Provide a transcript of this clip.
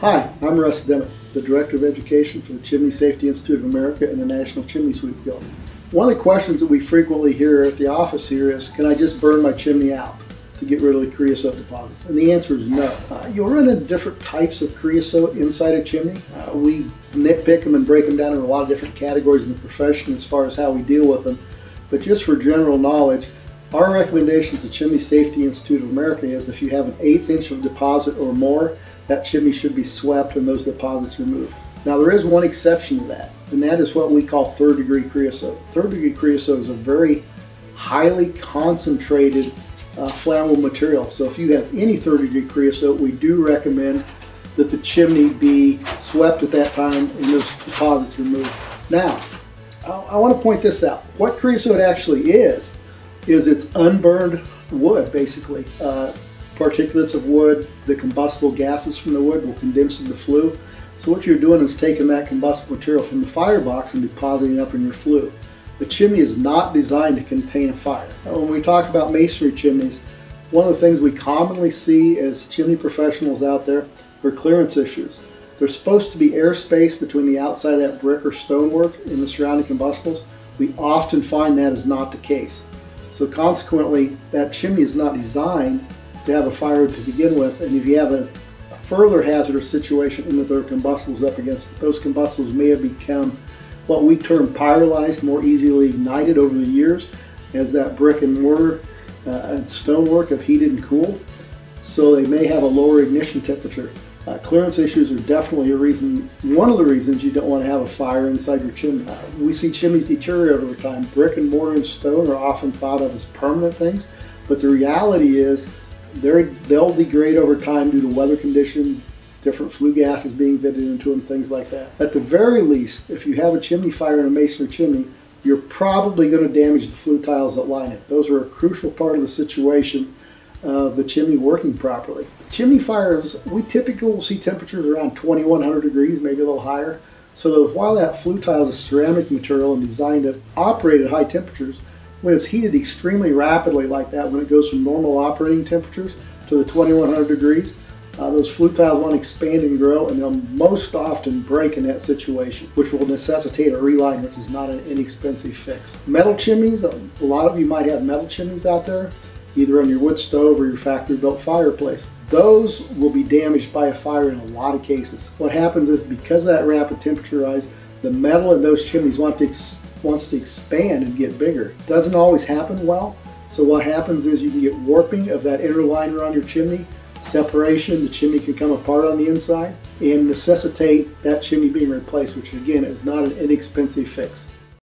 Hi, I'm Russ Dimmitt, the Director of Education for the Chimney Safety Institute of America and the National Chimney Sweep Guild. One of the questions that we frequently hear at the office here is, can I just burn my chimney out to get rid of the creosote deposits? And the answer is no. Uh, you'll run into different types of creosote inside a chimney. Uh, we nitpick them and break them down into a lot of different categories in the profession as far as how we deal with them. But just for general knowledge, our recommendation to the Chimney Safety Institute of America is if you have an eighth inch of deposit or more, that chimney should be swept and those deposits removed. Now there is one exception to that, and that is what we call third degree creosote. Third degree creosote is a very highly concentrated uh, flammable material. So if you have any third degree creosote, we do recommend that the chimney be swept at that time and those deposits removed. Now, I, I want to point this out. What creosote actually is, is it's unburned wood, basically. Uh, particulates of wood, the combustible gases from the wood will condense into flue. So what you're doing is taking that combustible material from the firebox and depositing it up in your flue. The chimney is not designed to contain a fire. When we talk about masonry chimneys, one of the things we commonly see as chimney professionals out there are clearance issues. There's supposed to be airspace between the outside of that brick or stonework and the surrounding combustibles. We often find that is not the case. So consequently, that chimney is not designed to have a fire to begin with, and if you have a, a further hazardous situation in that there are combustibles up against it, those combustibles may have become what we term pyrolyzed, more easily ignited over the years as that brick and mortar uh, and stonework have heated and cooled. So they may have a lower ignition temperature. Uh, clearance issues are definitely a reason, one of the reasons you don't want to have a fire inside your chimney. Uh, we see chimneys deteriorate over time. Brick and mortar and stone are often thought of as permanent things, but the reality is they they'll degrade over time due to weather conditions, different flue gases being vented into them, things like that. At the very least, if you have a chimney fire in a masonry chimney, you're probably going to damage the flue tiles that line it. Those are a crucial part of the situation of the chimney working properly. Chimney fires, we typically will see temperatures around 2100 degrees, maybe a little higher. So that while that flue tile is a ceramic material and designed to operate at high temperatures, when it's heated extremely rapidly like that, when it goes from normal operating temperatures to the 2100 degrees, uh, those flue tiles want to expand and grow, and they'll most often break in that situation, which will necessitate a reline, which is not an inexpensive fix. Metal chimneys, a lot of you might have metal chimneys out there, either on your wood stove or your factory-built fireplace. Those will be damaged by a fire in a lot of cases. What happens is because of that rapid temperature rise, the metal in those chimneys want to wants to expand and get bigger. Doesn't always happen well. So what happens is you can get warping of that inner liner on your chimney, separation, the chimney can come apart on the inside, and necessitate that chimney being replaced, which again is not an inexpensive fix.